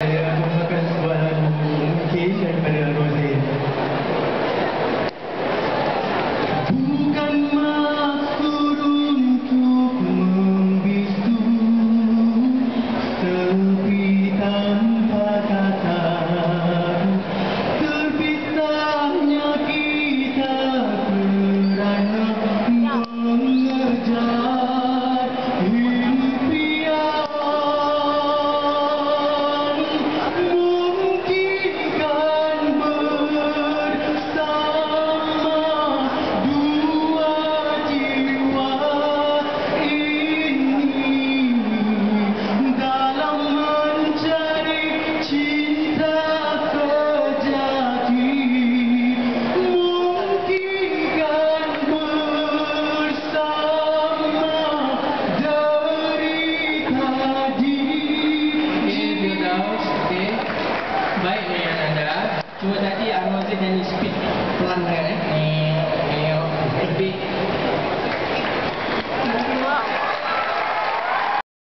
Yeah. Cuma tadi Anwar tu nyanyi speed pelan kan eh? Lebih